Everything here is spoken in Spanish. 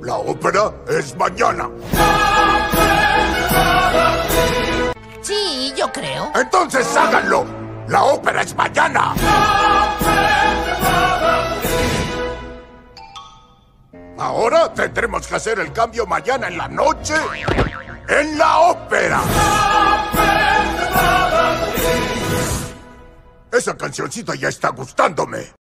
La ópera es mañana. Sí, yo creo. Entonces háganlo. La ópera es mañana. Ahora tendremos que hacer el cambio mañana en la noche en la ópera. Esa cancioncita ya está gustándome.